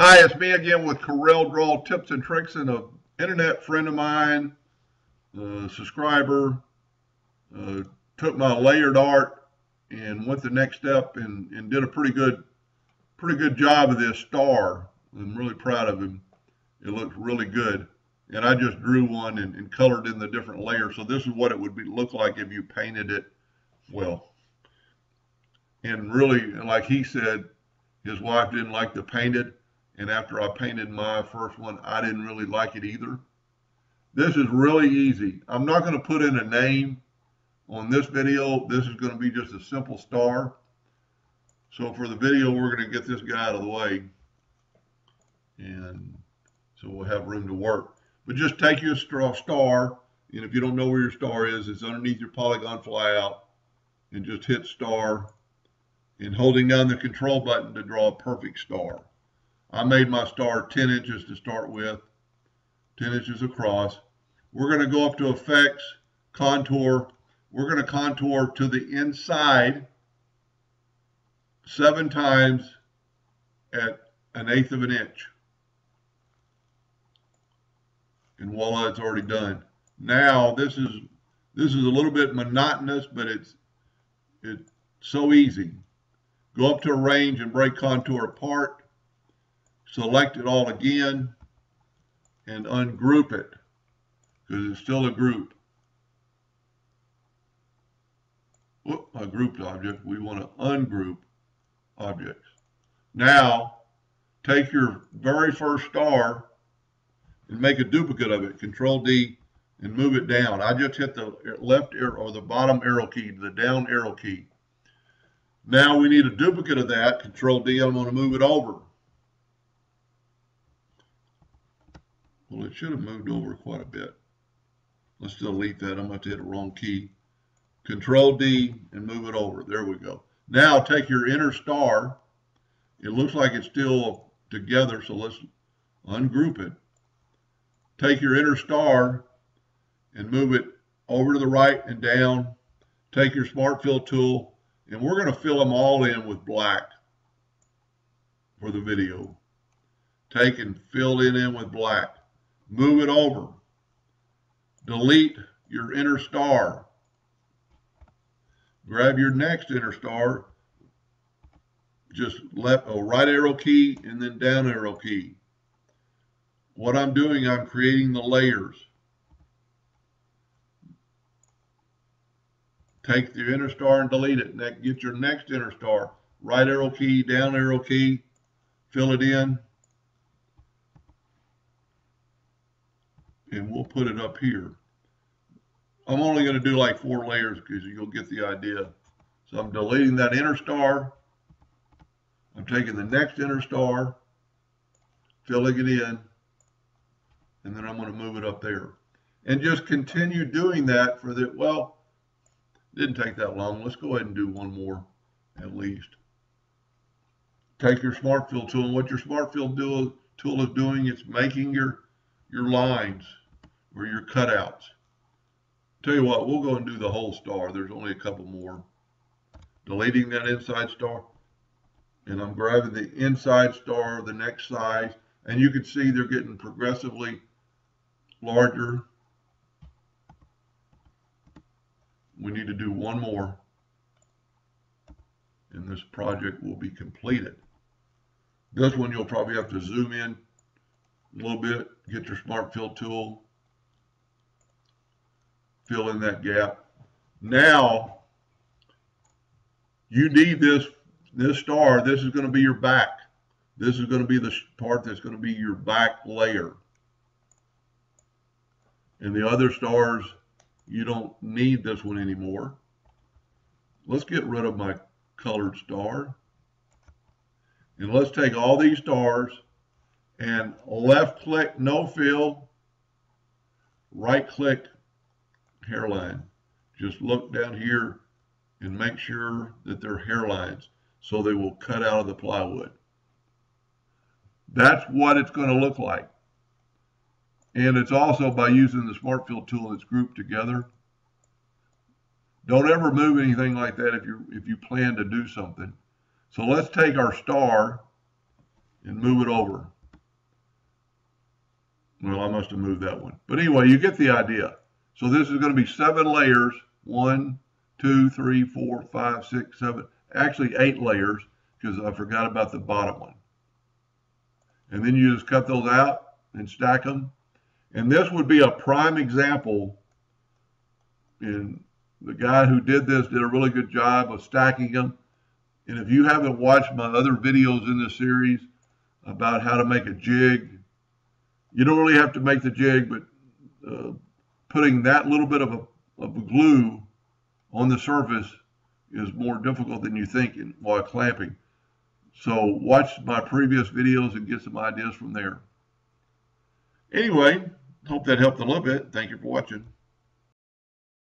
Hi, it's me again with Corel Draw tips and tricks and a internet friend of mine, a subscriber, uh, took my layered art and went the next step and, and did a pretty good pretty good job of this star. I'm really proud of him. It looks really good. And I just drew one and, and colored in the different layers. So this is what it would be, look like if you painted it well. And really, like he said, his wife didn't like the painted. And after I painted my first one, I didn't really like it either. This is really easy. I'm not going to put in a name on this video. This is going to be just a simple star. So for the video, we're going to get this guy out of the way. And so we'll have room to work. But just take your star, and if you don't know where your star is, it's underneath your polygon flyout, and just hit star, and holding down the control button to draw a perfect star. I made my star 10 inches to start with, 10 inches across. We're going to go up to effects, contour. We're going to contour to the inside seven times at an eighth of an inch. And voila, it's already done. Now this is this is a little bit monotonous, but it's it's so easy. Go up to Arrange and break contour apart. Select it all again and ungroup it because it's still a group. A grouped object. We want to ungroup objects. Now, take your very first star and make a duplicate of it. Control D and move it down. I just hit the left arrow or the bottom arrow key, the down arrow key. Now we need a duplicate of that. Control D, I'm going to move it over. Well, it should have moved over quite a bit. Let's delete that. I'm going to hit the wrong key. Control D and move it over. There we go. Now take your inner star. It looks like it's still together, so let's ungroup it. Take your inner star and move it over to the right and down. Take your smart fill tool, and we're going to fill them all in with black for the video. Take and fill it in with black. Move it over. Delete your inner star grab your next inner star, just left a right arrow key and then down arrow key. What I'm doing, I'm creating the layers. Take the inner star and delete it. Get your next inner star. Right arrow key, down arrow key, fill it in. And we'll put it up here. I'm only going to do like four layers because you'll get the idea. So I'm deleting that inner star. I'm taking the next inner star, filling it in, and then I'm going to move it up there. And just continue doing that for the, well, didn't take that long. Let's go ahead and do one more at least. Take your smart fill tool, and what your smart fill tool is doing, it's making your, your lines or your cutouts. Tell you what, we'll go and do the whole star. There's only a couple more. Deleting that inside star. And I'm grabbing the inside star, the next size. And you can see they're getting progressively larger. We need to do one more. And this project will be completed. This one you'll probably have to zoom in a little bit, get your smart fill tool, fill in that gap. Now, you need this, this star. This is going to be your back. This is going to be the part that's going to be your back layer. And the other stars, you don't need this one anymore. Let's get rid of my colored star. And let's take all these stars and left click no fill, right click hairline. Just look down here and make sure that they're hairlines so they will cut out of the plywood. That's what it's going to look like. And it's also by using the Smart Fill tool that's grouped together. Don't ever move anything like that if you if you plan to do something. So let's take our star and move it over. Well, I must have moved that one. But anyway, you get the idea. So this is going to be seven layers. One, two, three, four, five, six, seven. Actually, eight layers because I forgot about the bottom one. And then you just cut those out and stack them. And this would be a prime example. And the guy who did this did a really good job of stacking them. And if you haven't watched my other videos in this series about how to make a jig, you don't really have to make the jig, but uh, putting that little bit of a, of a glue on the surface is more difficult than you think in, while clamping. So watch my previous videos and get some ideas from there. Anyway, hope that helped a little bit. Thank you for watching.